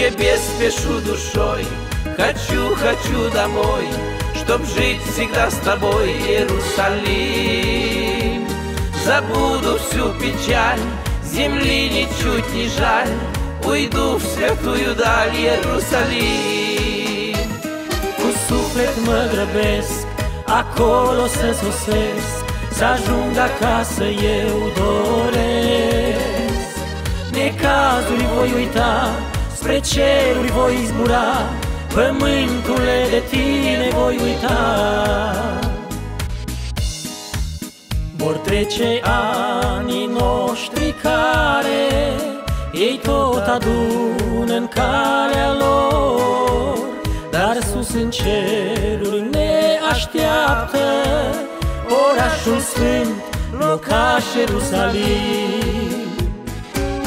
тебе спешу душой. Хочу, хочу домой Чтоб жить всегда с тобой, Иерусалим. Забуду всю печаль Земли ничуть не жаль. Uidu в святую даль, Ierusalim Cu suflet mă grăbesc Acolo să sosesc Să ajung acasă eu doresc Necazuri voi uita Spre ceruri voi zbura Pământule de tine voi uita. Vor trece anii noștri care ei tot adună în calea lor Dar sus în ceruri ne așteaptă Orașul sfânt, locaș Ierusalim.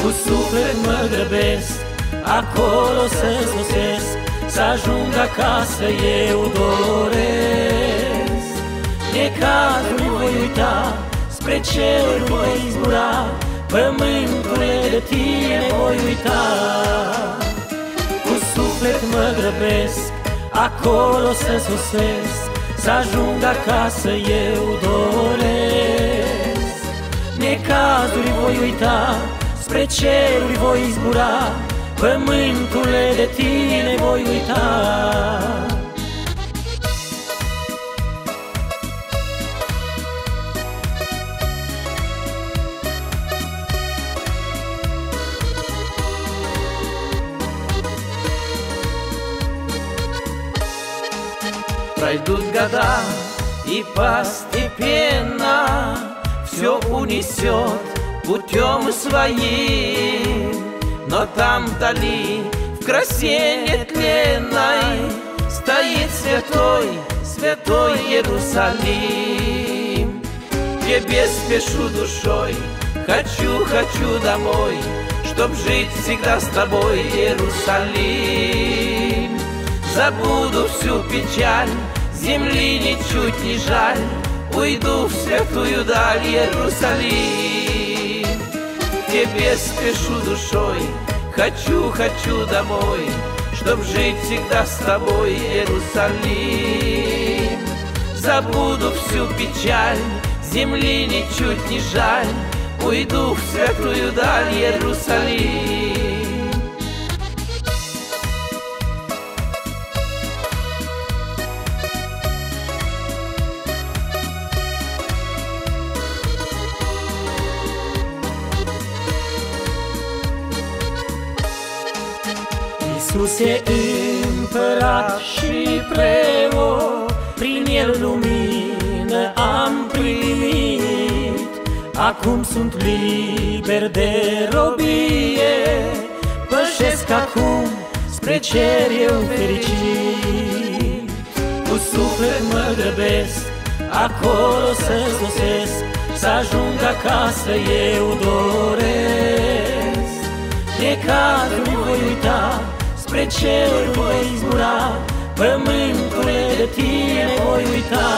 Cu suflet mă grăbesc, acolo să sosesc Să ajung acasă eu doresc. Necazuri voi uita, spre ceruri voi zbura Pământule de tine voi uita. Cu suflet mă grăbesc Acolo să sosesc Să ajung acasă eu doresc. Necazuri voi uita Spre ceruri voi zbura Pământule de tine voi uita. Пройдут года, и постепенно Все унесет путем своим Но там вдали, в красе нетленной Стоит святой, святой Иерусалим. Тебе спешу душой, хочу, хочу домой Чтоб жить всегда с тобой, Иерусалим. Забуду всю печаль, земли ничуть не жаль Уйду в святую даль, Иерусалим Тебе спешу душой, хочу, хочу домой Чтоб жить всегда с тобой, Иерусалим. Забуду всю печаль, земли ничуть не жаль. Уйду в святую даль, Иерусалим Iisus e împărat și preot, Prin El lumină am primit. Acum sunt liber de robie, Pășesc acum spre cer eu fericit. Cu suflet mă grăbesc, acolo să sosesc, Să ajung acasă eu doresc. Necazuri voi uita, spre ceruri voi zbura Pământule de tine voi uita.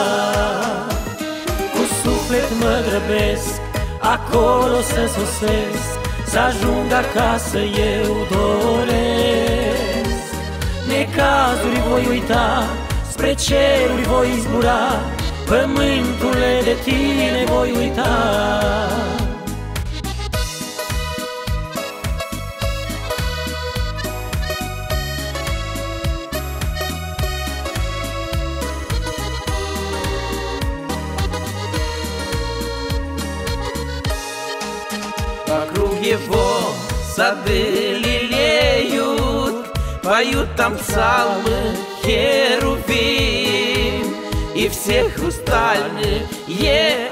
Cu suflet mă grăbesc, acolo să sosesc Să ajung acasă eu doresc. Necazuri voi uita, spre ceruri voi zbura Pământule de tine voi uita Вокруг его сады лелеют, Поют там псалмы херувим, И все хрустальные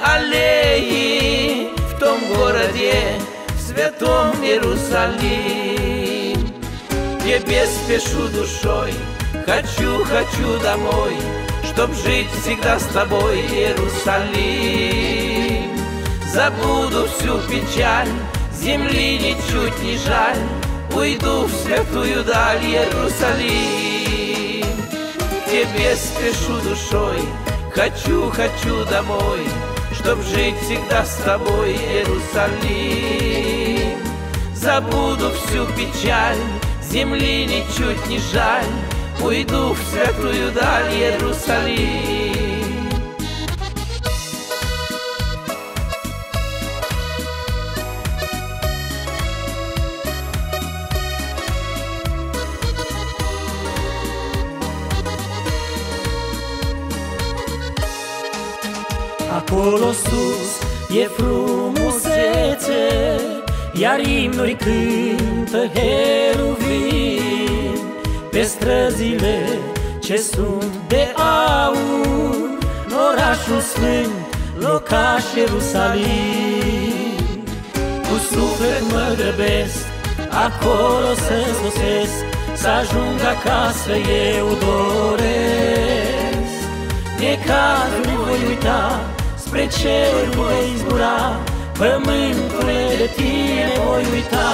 аллеи В том городе, в святом Иерусалим. Тебе спешу душой, хочу, хочу домой, Чтоб жить всегда с тобой, Иерусалим. Забуду всю печаль, земли ничуть не жаль, Уйду в святую даль, Иерусалим. Тебе спешу душой, хочу, хочу домой, Чтоб жить всегда с тобой, Иерусалим. Забуду всю печаль, Земли ничуть не жаль Уйду в святую даль Иерусалим Acolo sus e frumusețe Iar imnuri cântă heruvim Pe străzile ce sunt de aur În orașul sfânt, locaș Ierusalim. Cu suflet mă grăbesc, acolo să sosesc Să ajung acasă eu doresc. Necazul voi uita Spre cer voi zbura Pământul de tine voi uita.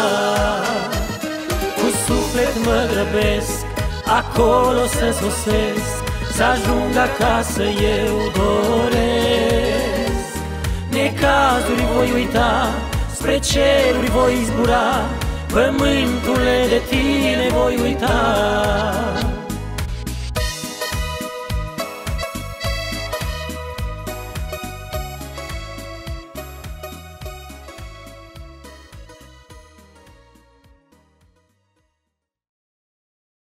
Cu suflet mă grăbesc Acolo să sosesc Să ajung acasă eu doresc. Necazuri voi uita Spre ceruri voi zbura Pământul de tine voi uita